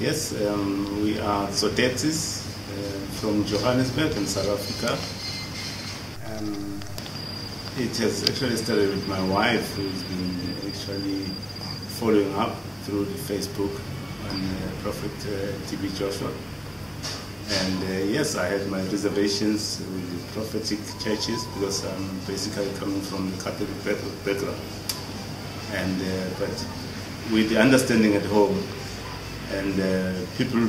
Yes, um, we are Zotetis uh, from Johannesburg in South Africa. Um, it has actually started with my wife who's been actually following up through the Facebook on uh, Prophet uh, TB Joshua. And uh, yes, I had my reservations with the prophetic churches because I'm basically coming from the Catholic background. And uh, but with the understanding at home and uh, people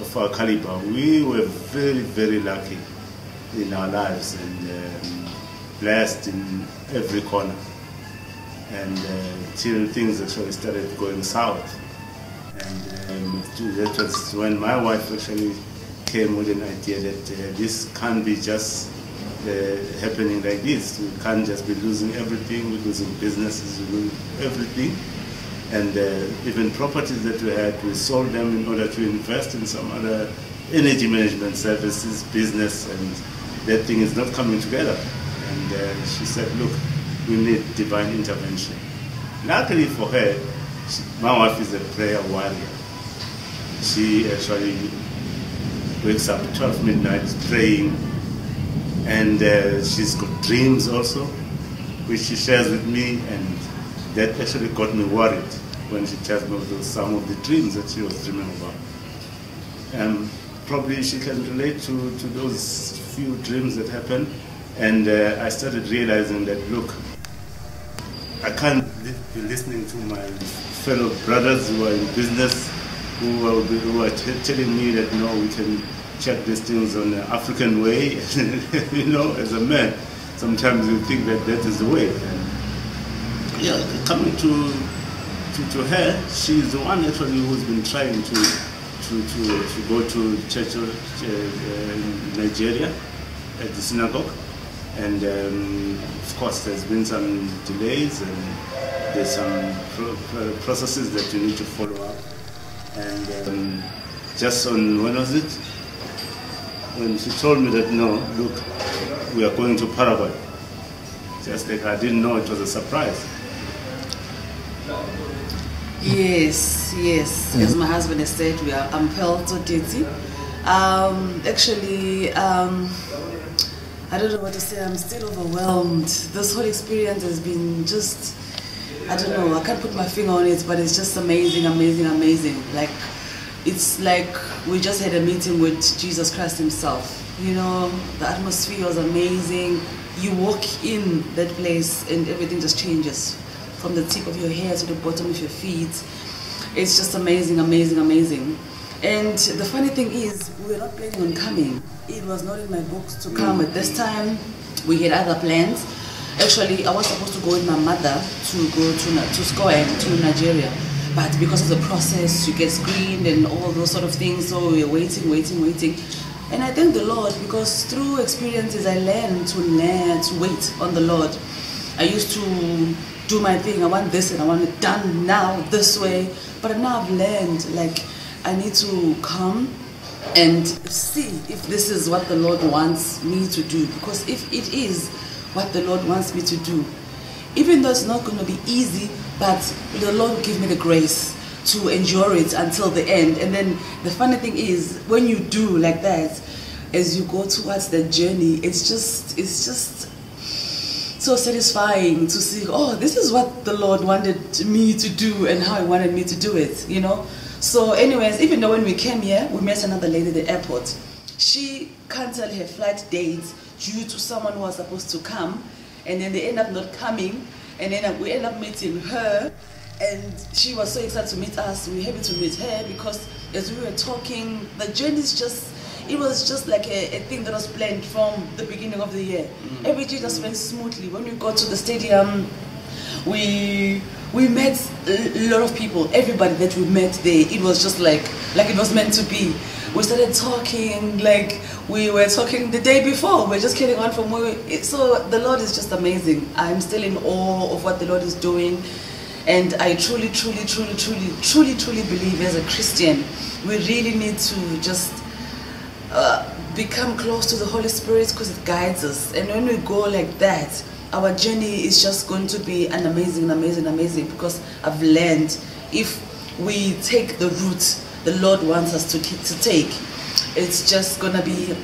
of our caliber, we were very, very lucky in our lives and um, blessed in every corner. And uh, till things actually started going south. And um, that was when my wife actually came with an idea that uh, this can't be just uh, happening like this. We can't just be losing everything, we're losing businesses, we're losing everything. And uh, even properties that we had, we sold them in order to invest in some other energy management services business, and that thing is not coming together. And uh, she said, look, we need divine intervention. Luckily for her, she, my wife is a prayer warrior. She actually wakes up 12 midnight praying, and uh, she's got dreams also, which she shares with me, and that actually got me worried when she tells me those, some of the dreams that she was dreaming about. And probably she can relate to, to those few dreams that happened, and uh, I started realizing that, look, I can't be listening to my fellow brothers who are in business who are, who are telling me that no, we can check these things on the African way. you know, as a man, sometimes you think that that is the way. Yeah, coming to, to, to her, she's the one actually who's been trying to to, to, to go to church uh, in Nigeria at the synagogue. And um, of course, there's been some delays and there's some pro processes that you need to follow up. And um, just on, when was it? When she told me that, no, look, we are going to Paraguay. Just like I didn't know it was a surprise. Yes, yes. Mm -hmm. As my husband has said, we are Ampel Toteti. Um, actually, um, I don't know what to say. I'm still overwhelmed. This whole experience has been just, I don't know, I can't put my finger on it, but it's just amazing, amazing, amazing. Like, it's like we just had a meeting with Jesus Christ himself. You know, the atmosphere was amazing. You walk in that place and everything just changes from the tip of your hair to the bottom of your feet. It's just amazing, amazing, amazing. And the funny thing is, we were not planning on coming. It was not in my books to come at this time. We had other plans. Actually, I was supposed to go with my mother to go to, to SCOAN, to Nigeria. But because of the process, you get screened and all those sort of things, so we we're waiting, waiting, waiting. And I thank the Lord because through experiences I learned to learn to wait on the Lord. I used to do my thing. I want this and I want it done now this way. But now I've learned like I need to come and see if this is what the Lord wants me to do. Because if it is what the Lord wants me to do, even though it's not going to be easy, but the Lord will give me the grace to endure it until the end. And then the funny thing is, when you do like that, as you go towards the journey, it's just, it's just so satisfying to see, oh, this is what the Lord wanted me to do and how He wanted me to do it, you know? So, anyways, even though when we came here, we met another lady at the airport. She canceled her flight dates due to someone who was supposed to come, and then they end up not coming, and then we end up meeting her, and she was so excited to meet us. We were happy to meet her because as we were talking, the journey is just it was just like a, a, thing that was planned from the beginning of the year. Mm. Everything just went smoothly. When we got to the stadium, we we met a lot of people. Everybody that we met there, it was just like like it was meant to be. We started talking like we were talking the day before. We are just getting on from where we, so the Lord is just amazing. I'm still in awe of what the Lord is doing. And I truly, truly, truly, truly, truly, truly believe as a Christian, we really need to just become close to the Holy Spirit because it guides us. And when we go like that, our journey is just going to be an amazing, amazing, amazing because I've learned if we take the route the Lord wants us to, to take, it's just going to be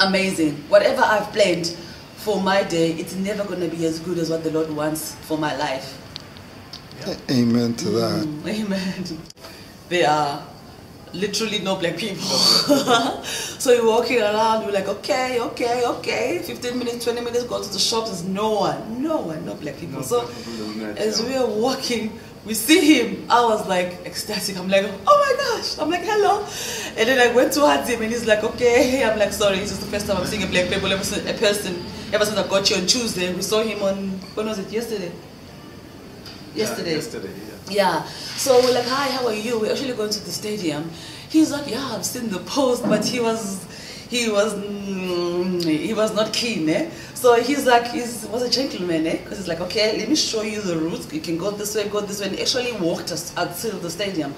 amazing. Whatever I've planned for my day, it's never going to be as good as what the Lord wants for my life. Yeah. Amen to that. Mm, amen. There are literally no black people. so you're walking around, you're like, okay, okay, okay. 15 minutes, 20 minutes, go to the shops, there's no one, no one, no black people. No so as we are walking, we see him. I was like ecstatic. I'm like, oh my gosh. I'm like, hello. And then I went towards him and he's like, okay. I'm like, sorry, this is the first time I'm seeing a black people, ever since, a person, ever since I got you on Tuesday. We saw him on, when was it, yesterday? Yesterday. Yeah, yesterday, yeah. Yeah. So we're like, hi, how are you? We're actually going to the stadium. He's like, yeah, I've seen the post, but he was, he was, he was not keen, eh? So he's like, he was a gentleman, eh? Because he's like, okay, let me show you the route. You can go this way, go this way. And actually walked us until the stadium.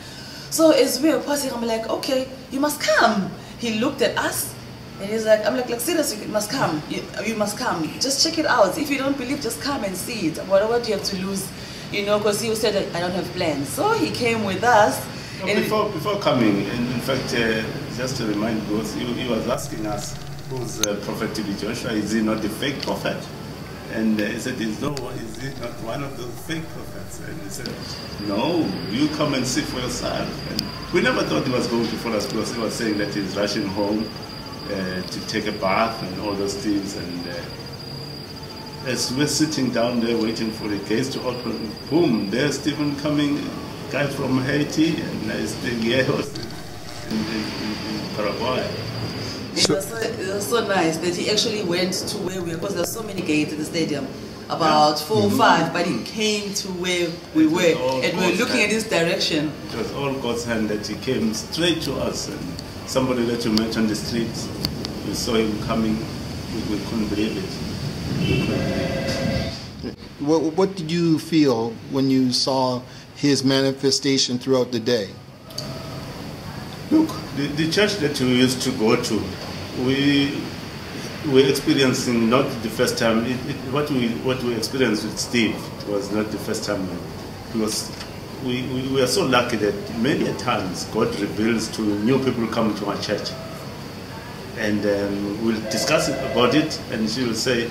So as we were passing, I'm like, okay, you must come. He looked at us and he's like, I'm like, like seriously, you must come. You, you must come. Just check it out. If you don't believe, just come and see it. Whatever do you have to lose? You know, because he said, I don't have plans. So he came with us. No, before, before coming, in, in fact, uh, just to remind you, he, he was asking us, who's uh, Prophet TB Joshua? Is he not the fake prophet? And uh, he said, is, no, is he not one of those fake prophets? And he said, no, you come and see for yourself. And we never thought he was going to follow us because he was saying that he's rushing home uh, to take a bath and all those things. And uh, as we're sitting down there waiting for the gates to open, boom, there's Stephen coming, guy from Haiti, and he's staying here in, in, in Paraguay. It was, so, it was so nice that he actually went to where we were, because there's so many gates in the stadium, about four or mm-hmm. five, but he came to where we were, and we were looking hand. at this direction. It was all God's hand that he came straight to us, and somebody that you met on the street, we saw him coming, we, we couldn't believe it. We couldn't believe it. What, what did you feel when you saw his manifestation throughout the day? Look, the, the church that we used to go to, we we're experiencing not the first time. It, it, what we what we experienced with Steve was not the first time because we, we, we are so lucky that many times God reveals to new people coming to our church, and um, we'll discuss about it, and she will say.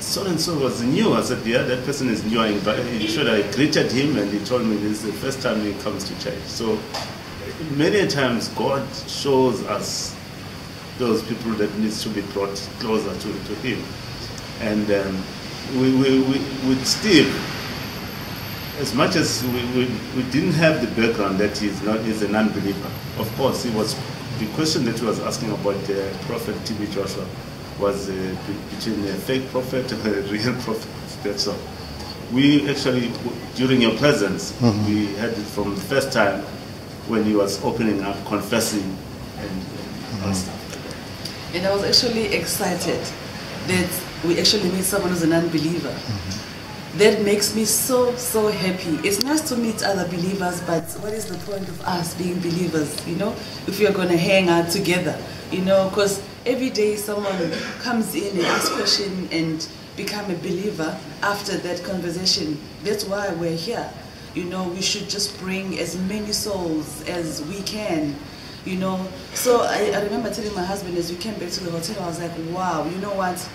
So and so was new. I said, yeah, that person is new. I invited, should I greeted him, and he told me this is the first time he comes to church. So many times God shows us those people that needs to be brought closer to, to Him. And um, we, we, we, as much as we, we, we, didn't have the background that he's not he's an unbeliever, of course, he was the question that he was asking about the prophet TB Joshua was uh, between a fake prophet and a real prophet. That's all. We actually, during your presence, mm -hmm. we had it from the first time when he was opening up, confessing, and, and mm -hmm. stuff. And I was actually excited that we actually meet someone who's an unbeliever. Mm -hmm. That makes me so, so happy. It's nice to meet other believers, but what is the point of us being believers, you know, if we are going to hang out together, you know, because every day someone comes in and asks question and become a believer after that conversation. That's why we're here. You know, we should just bring as many souls as we can you know. So I, I remember telling my husband as we came back to the hotel, I was like, wow, you know what?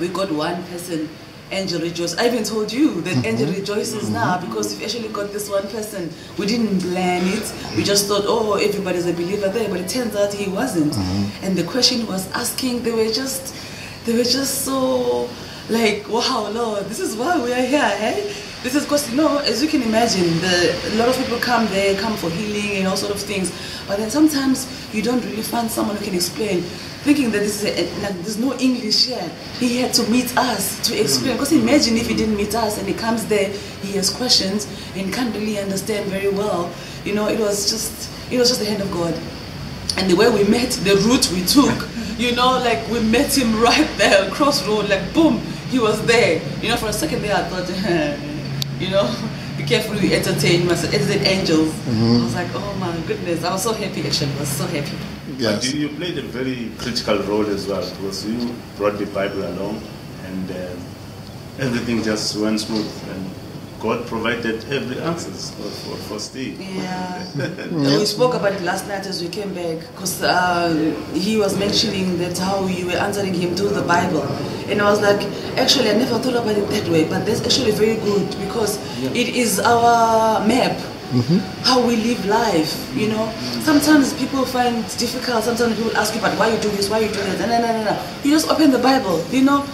We got one person Angel Rejoice. I even told you that mm -hmm. Angel rejoices mm -hmm. now because we've actually got this one person. We didn't plan it. We just thought, oh, everybody's a believer there, but it turns out he wasn't. Mm -hmm. And the question was asking, they were just, they were just so like, wow, Lord, this is why we are here, hey? This is because, you know, as you can imagine, the, a lot of people come there, come for healing and all sort of things. But then sometimes you don't really find someone who can explain, thinking that this is a, like, there's no English here. He had to meet us to explain. Because imagine if he didn't meet us and he comes there, he has questions and can't really understand very well. You know, it was just it was just the hand of God. And the way we met, the route we took, you know, like we met him right there, crossroad, like boom, he was there. You know, for a second there I thought, you know, be careful you entertain. You must entertain angels. Mm-hmm. I was like, oh my goodness. I was so happy actually. I was so happy. Yes. But you, you played a very critical role as well because you brought the Bible along and uh, everything just went smooth. And God provided every answers for, for, for Steve. Yeah. We spoke about it last night as we came back because uh, he was mentioning that how you were answering him through the Bible. And I was like, actually, I never thought about it that way, but that's actually very good because it is our map. How we live life, you know. Sometimes people find it difficult. Sometimes people ask you, "But why you do this? Why you do that?" No, no, no, no. You just open the Bible, you know.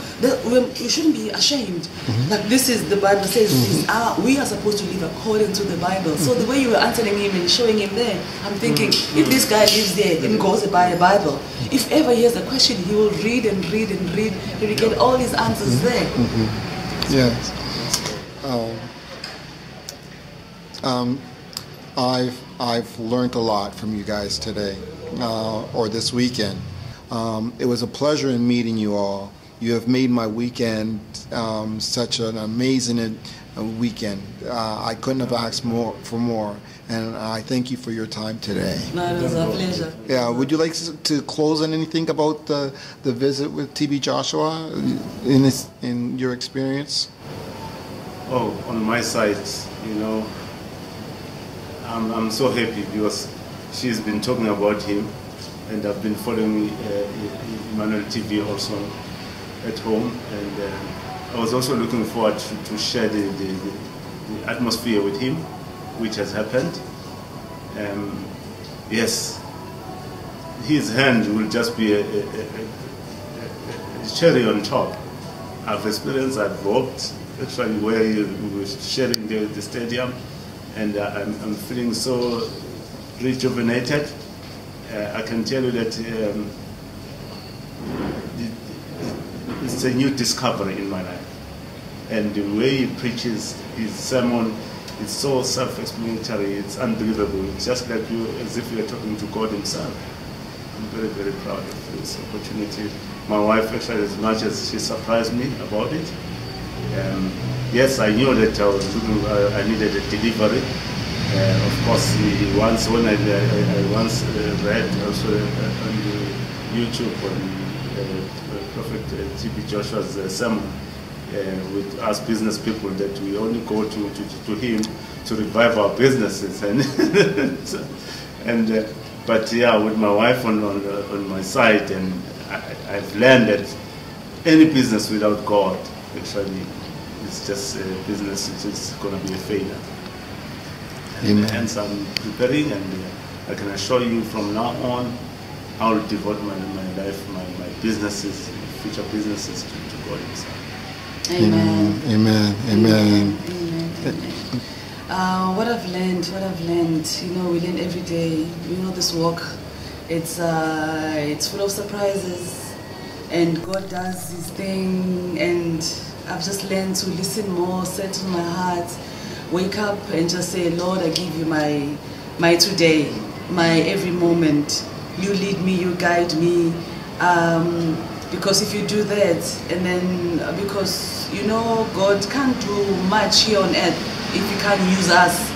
We- you shouldn't be ashamed. Like this is the Bible says ah, we are supposed to live according to the Bible. So the way you were answering him and showing him there, I'm thinking, if this guy lives there and goes by a Bible, if ever he has a question, he will read and read and read. He will get all his answers there. Yes. Um, um, I've I've learned a lot from you guys today, uh, or this weekend. Um, it was a pleasure in meeting you all. You have made my weekend um, such an amazing uh, weekend. Uh, I couldn't have asked more for more, and I thank you for your time today. No, it was a pleasure. Yeah, would you like to- to close on anything about the, the visit with TB Joshua in this, in your experience? Oh, on my side, you know, I'm, I'm so happy because she's been talking about him and I've been following uh, Emmanuel TV also at home and uh, I was also looking forward to, to share the, the, the, atmosphere with him, which has happened. Um, yes, his hand will just be a, a, a, a- cherry on top. I've experienced, I've walked actually where you we were sharing the, the stadium, and uh, I'm, I'm feeling so rejuvenated. Uh, I can tell you that um, it's a new discovery in my life. And the way he preaches his sermon is so self-explanatory, it's unbelievable. It's just like you, as if you're talking to God himself. I'm very, very proud of this opportunity. My wife, actually, as much as she surprised me about it, um, yes, I knew that I was uh, I needed a delivery. Uh, of course, once, when I, I, once uh, read also uh, on YouTube on uh, Prophet uh, T.B. Joshua's sermon with us business people that we only go to, to, to him to revive our businesses and and but yeah with my wife on on, on my side and I, I've learned that any business without God actually is just a business which is going to be a failure. And Amen. hence I'm preparing and uh, I can assure you from now on I will devote my, my life, my, my businesses, future businesses to, to God himself. Amen. Amen. Amen. Amen. Amen. Uh, what I've learned, what I've learned, you know, we learn every day. You know, this walk, it's uh, it's full of surprises, and God does His thing. And I've just learned to listen more, settle my heart, wake up, and just say, Lord, I give you my my today, my every moment. You lead me, you guide me. Um, because if you do that and then because you know god can't do much here on earth if he can't use us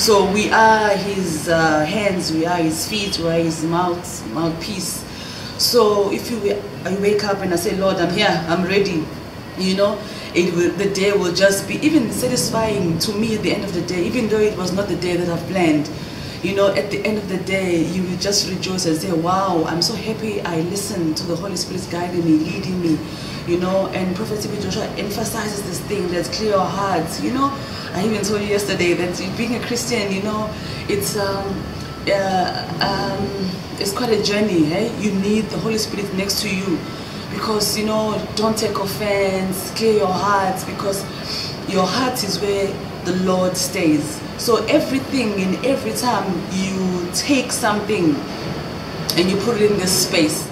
so we are his uh, hands we are his feet we are his mouth mouthpiece so if you I wake up and i say lord i'm here i'm ready you know it will, the day will just be even satisfying to me at the end of the day even though it was not the day that i've planned you know, at the end of the day, you will just rejoice and say, wow, I'm so happy I listened to the Holy Spirit guiding me, leading me, you know, and Prophet T.B. Joshua emphasizes this thing that's clear your hearts, you know. I even told you yesterday that being a Christian, you know, it's, um, uh, um, it's quite a journey, hey? You need the Holy Spirit next to you because, you know, don't take offense, clear your heart because your heart is where the Lord stays. So everything and every time you take something and you put it in this space.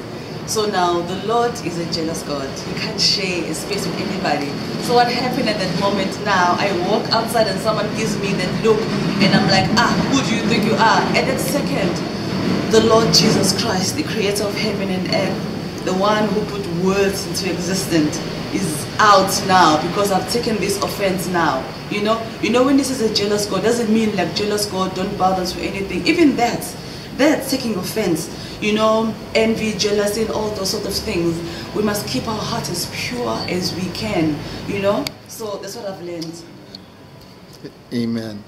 So now the Lord is a jealous God. He can't share a space with anybody. So what happened at that moment now, I walk outside and someone gives me that look and I'm like, ah, who do you think you are? At that second, the Lord Jesus Christ, the creator of heaven and earth, the one who put words into existence, is out now because I've taken this offense now. You know, you know when this is a jealous God, doesn't mean like jealous God don't bow down to anything. Even that, that's taking offense. You know, envy, jealousy, and all those sort of things. We must keep our heart as pure as we can. You know, so that's what I've learned. Amen.